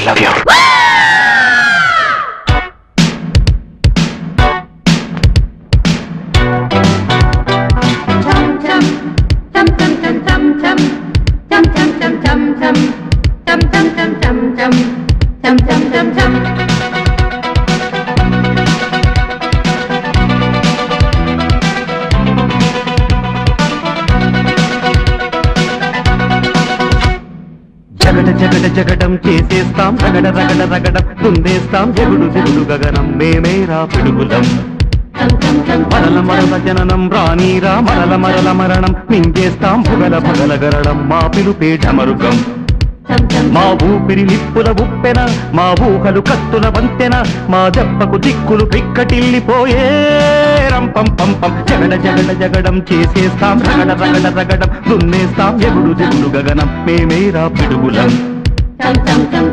I love you. రగడ రగడ రగడ తుందేస్తాం జగుడు జగుడు గగనం మేమేరా పిడుగులం. మరల మరల జననం రానీరా మరల మరల మరణం. మింగేస్తాం భుగల భగల గరడం మా పిలుపే ఢమరుగం. మా ఊపిరి నిప్పుల ఉప్పెన మా ఊహలు కత్తుల వంతెన మా దెబ్బకు దిక్కులు పిక్కటిల్లిపోయే రంపం పంపం జగడ జగడ జగడం చేసేస్తాం. రగడ రగడ రగడం దున్నేస్తాం. ఎగుడు దిగుడు గగనం మేమేరా పిడుగులం.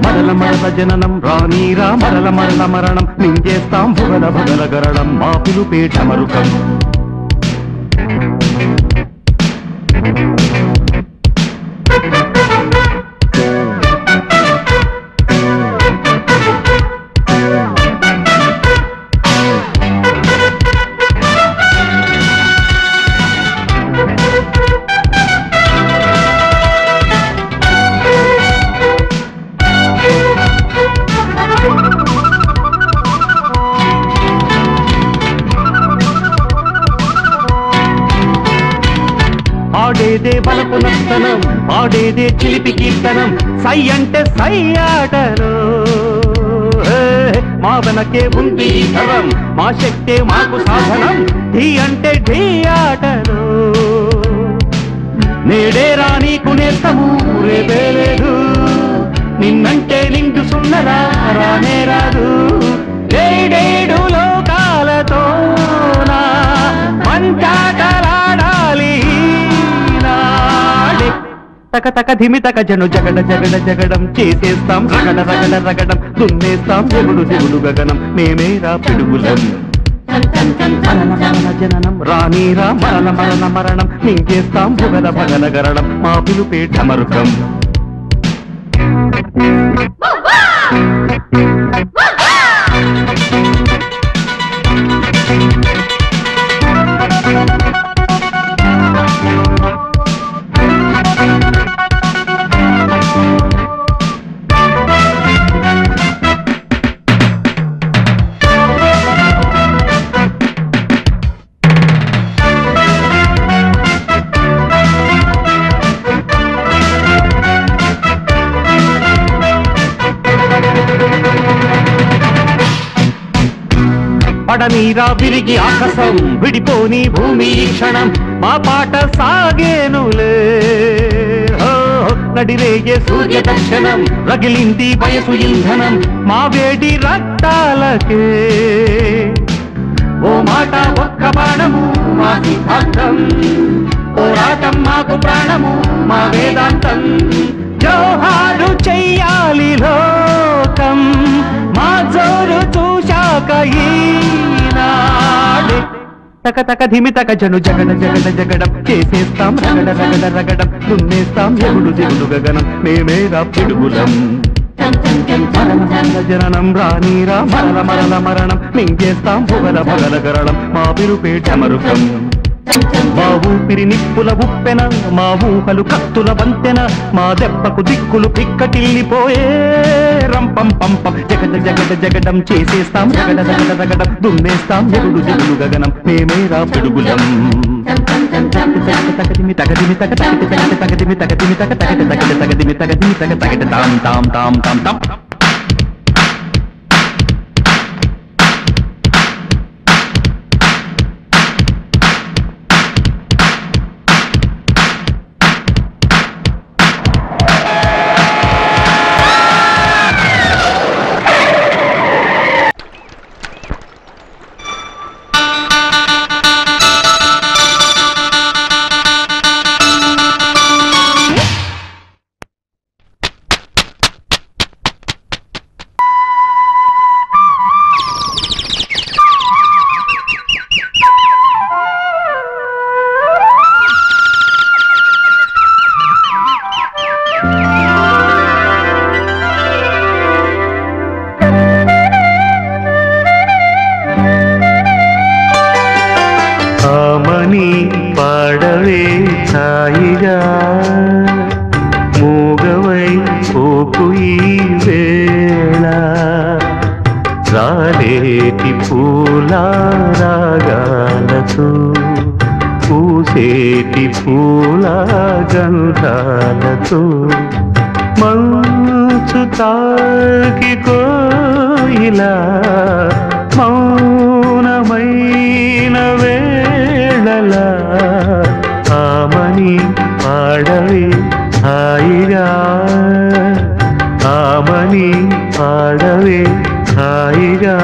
మరల మరల జననం రానీరా మరల మరల మరణం. మింగేస్తాం భుగల భగల గరడం మా పిలుపే ఢమరుకం ఆడేదే చిలిపి కీర్తనం. సై అంటే సై ఆటలు. మా వెనకే ఉంది ఈ ధరం మా శక్తే మాకు సాధనం. ఢీ అంటే ఢీ ఆటలు. నేడే రా నీకు నేస్తము రేపే లేదు నిన్నంటే నిండు సున్నరా రానే రాదు. డేడేడులో తక తక ధిమి తక జను జగడ జగడ జగడం చేసేస్తాం. రగడ రగడ రగడం దున్నేస్తాం. జగుడు జగుడు గగనం మేమేరా పిడుగులం. మరణ మరణ జననం రానీరా మరణ మరణ మరణం మింగేస్తాం. భుగల భగల గరడం మా పిలుపే ఢమరుకం పడనీరా విరిగి ఆకాశం విడిపోని భూమి క్షణం. మా పాట సాగేనులే. నడిరేగే సూర్య దర్శనం రగిలింది వయసు ఇంధనం మా వేడి రక్తాలకే. ఓ మాట ఒక్క బాణము మా సిద్ధాంతం. పోరాటం మాకు ప్రాణము మా వేదాంతం. జోహారు చెయ్యాలి లోకం మా జోరు చూశాక ఈనాడే. తక తక ధిమి తక జను జగడ జగడ జగడం. చేసేస్తాం రగడ రగడ రగడం. దున్నేస్తాం ఎగుడు దిగుడు గగనం. మేమేరా పిడుగులం. మరణ జననం రానీరా మరల మరల మరణం. మింగేస్తాం పొగల భగల గరళం. మా పిరుపేట మరుకం మా ఊపిరి నిప్పుల ఉప్పెన మా ఊహలు కత్తుల వంతెన మా దెబ్బకు దిక్కులు పిక్కటిల్లిపోయే రంపం పంపం జగడ జగడ జగడం చేసేస్తాం జగడ జగడ జగడం దున్నేస్తాం ఎగుడు దిగుడు గగనం మేమేరా పిడుగులం తగదిమి తగదిమి తగ తగటి తగటి తగదిమి తగదిమి తగ తగటి తగటి తగదిమి తగదిమి తగ తగటి తాం తాం తాం తాం తాం చేతి పూల గంధాలతో మంచు తాకి కోయిలా మౌనమైన వేళలా ఆమని పాడవే హాయిగా. ఆమని పాడవే హాయిగా.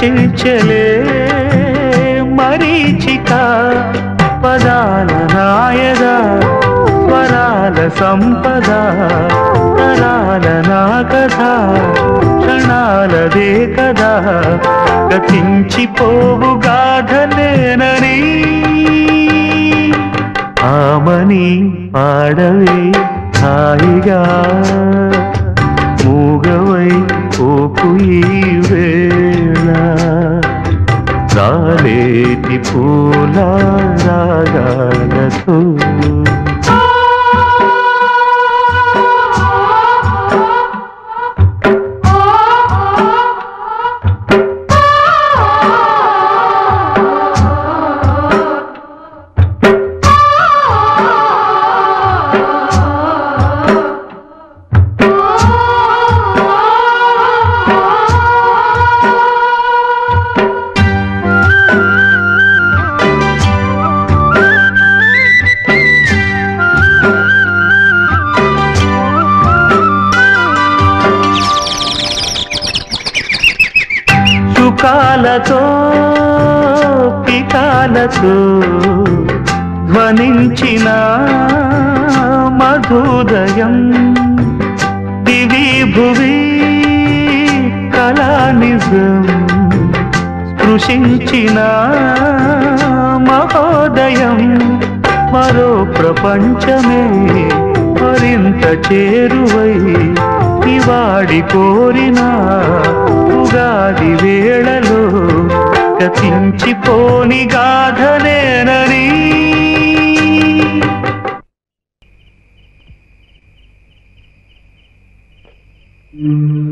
రచించలే మరీచిక పదాల నాయద స్వరాల సంపద తరాల నా కథ క్షణాలదే కదా. గతించిపోవుగా సుఖాలతో పికాలతో ధ్వనించిన మధుదయం. దివి భువి కళానిజం స్పృశించిన మహోదయం. మరో ప్రపంచమే మరింత చేరువై ఇవాడి కోరినా ఉగాది వేళలో గతించిపోని గాథనేనని Mm-hmm.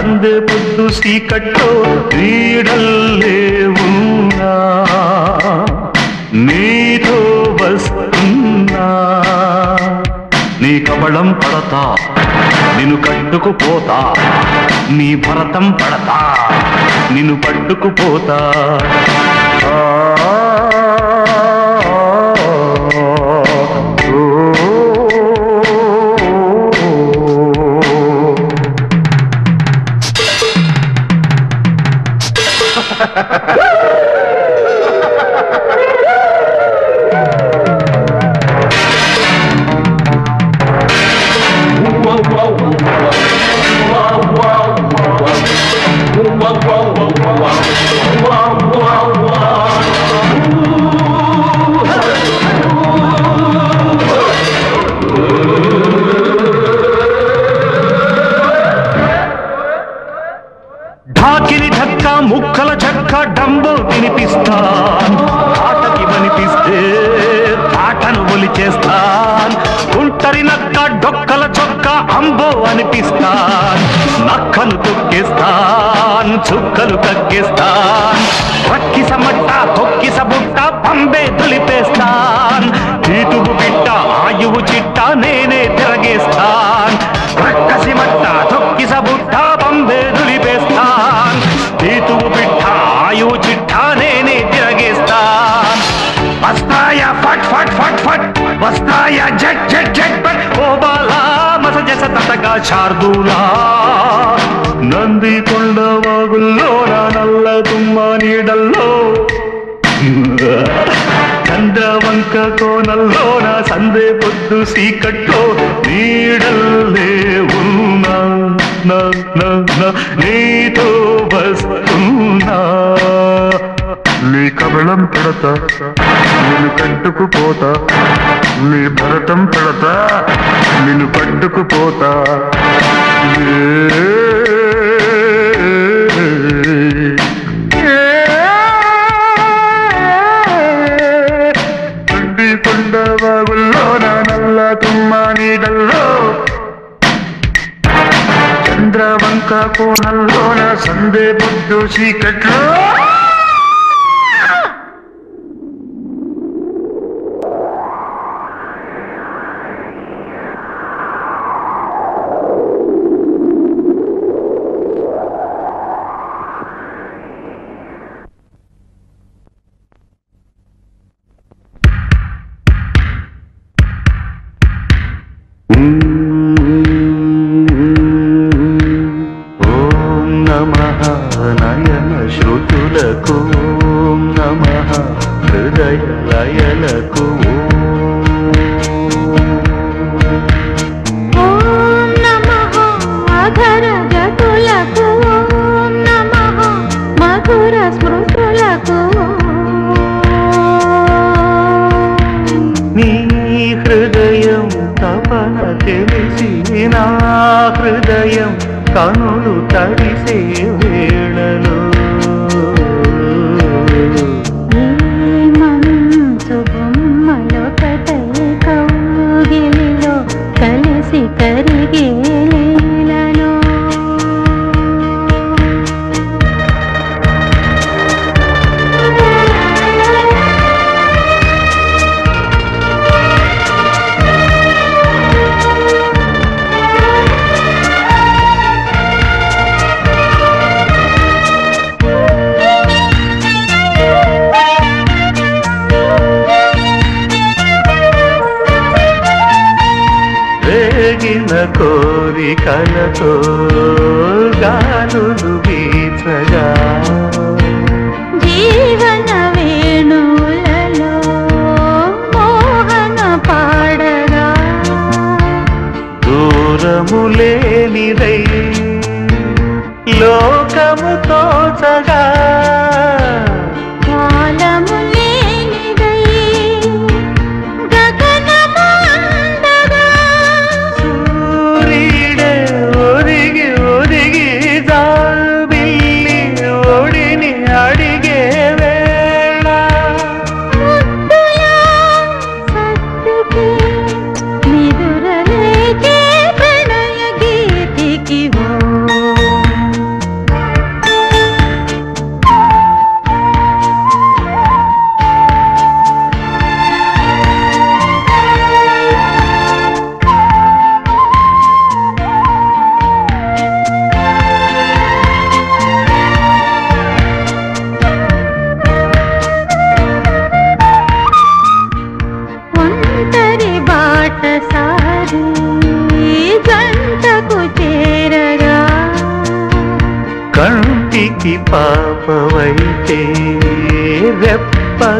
కోనల్లోన సందె పొద్దు సీకట్లో నీడల్లే ఉన్నా. నీతో వస్తున్నా. నీ కబళం పడతా నిన్ను కట్టుకుపోతా. నీ భరతం పడతా నిన్ను పట్టుకుపోతా. అనిపిస్తాన్ నక్కలు తొక్కిస్తాన్ చుక్కలు కక్కేస్తాన్ రక్కిస మట్ట తొక్కిస బుట్ట పంబే దులిపేస్తాన్ తీతుగు బిట్ట ఆయువు చిట్ట నేనే తిరగేస్తాన్ రక్కసి మట్ట తొక్కిస బుట్ట పంబే దులిపేస్తాన్ తీతుగు బిట్ట ఆయువు చిట్ట నేనే తిరగేస్తాన్. వస్తాయా ఫట్ ఫట్ ఫట్ ఫట్ వస్తాయా జట్ జట్ జట్ బట్ ఓ బా మసజస తతగా శార్దూలా. నంది కొండ వాగుల్లోన నల్ల తుమ్మ నీడల్లో. చంద్రవంక కోనల్లో నా సందే పొద్దు సీకట్లో నీడల్లే ఉన్నా నీతో వస్తున్నా. నీ కబళం పెడతా నేను కట్టుకుపోతా నీ భరతం పెడతా నిన్ను పట్టుకుపోతా తుండి కొండ వాగుల్లో నా నల్ల తుమ్మ నీడల్లో చంద్రవంక కోనల్లోన సందే బుద్ధు చీకట్లో 都在干。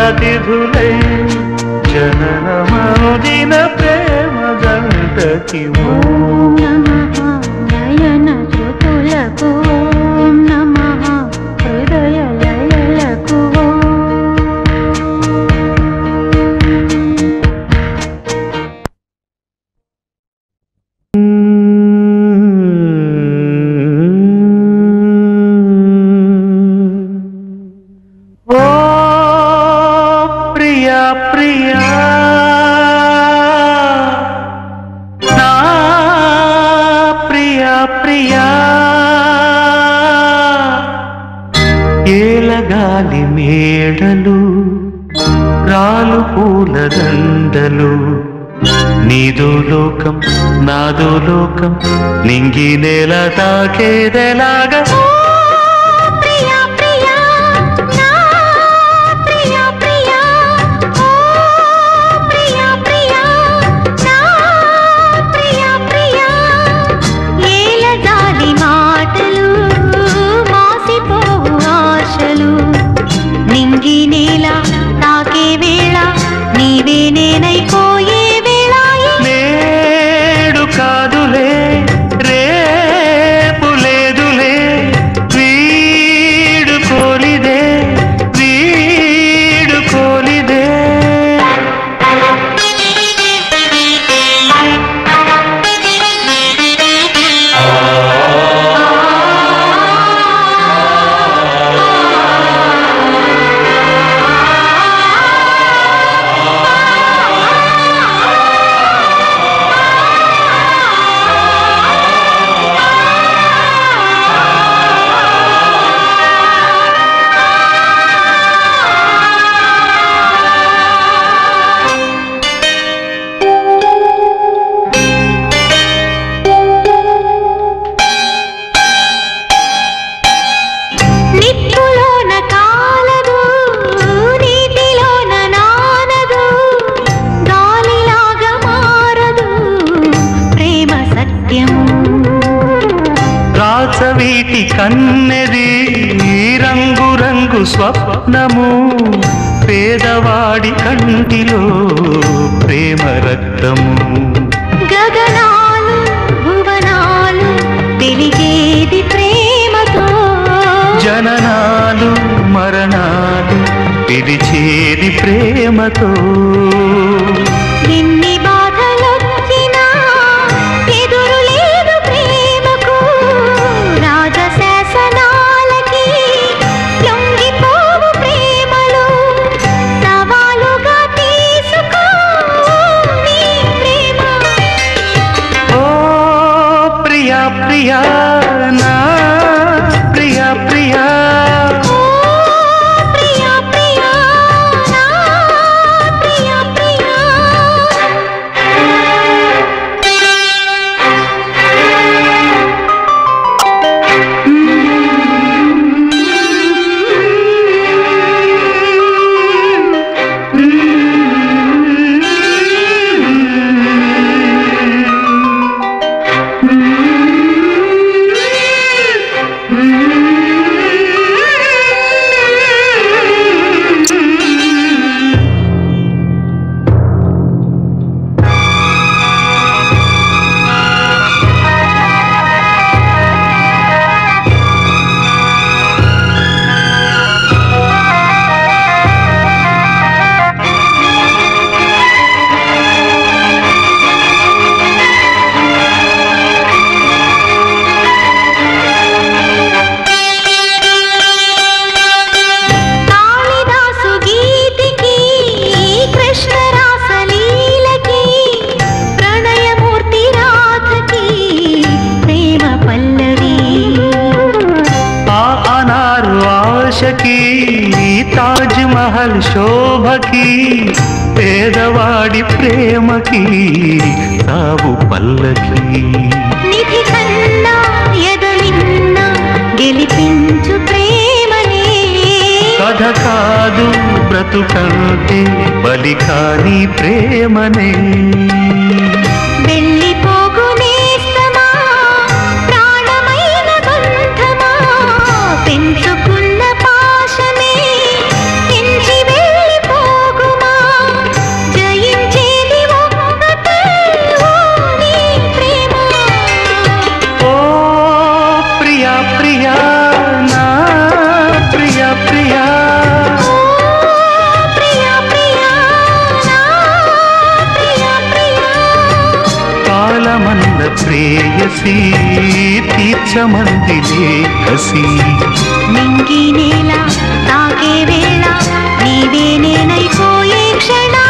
जति भुले दिन प्रेम गन्तति मो గాలి మేడలు రాలు పూల దండలు. నీదో లోకం నాదో లోకం నింగి నేల తాకేదెలాగా? స్వప్నము పేదవాడి కంటిలో ప్రేమ రక్తము. గగనాలు భువనాలు వెలిగేది ప్రేమతో. జననాలు మరణాలు పిలిచేది ప్రేమతో. పల్లకి నిధి కన్నా ఎదలిన్నా గెలిపించు ప్రేమనే. కథ కాదు బ్రతుకంటే బలి కాని ప్రేమనే. తీర్చమందిలే కసి. నింగి నేల తాకే వేళ నీవే నేనైపోయే క్షణాన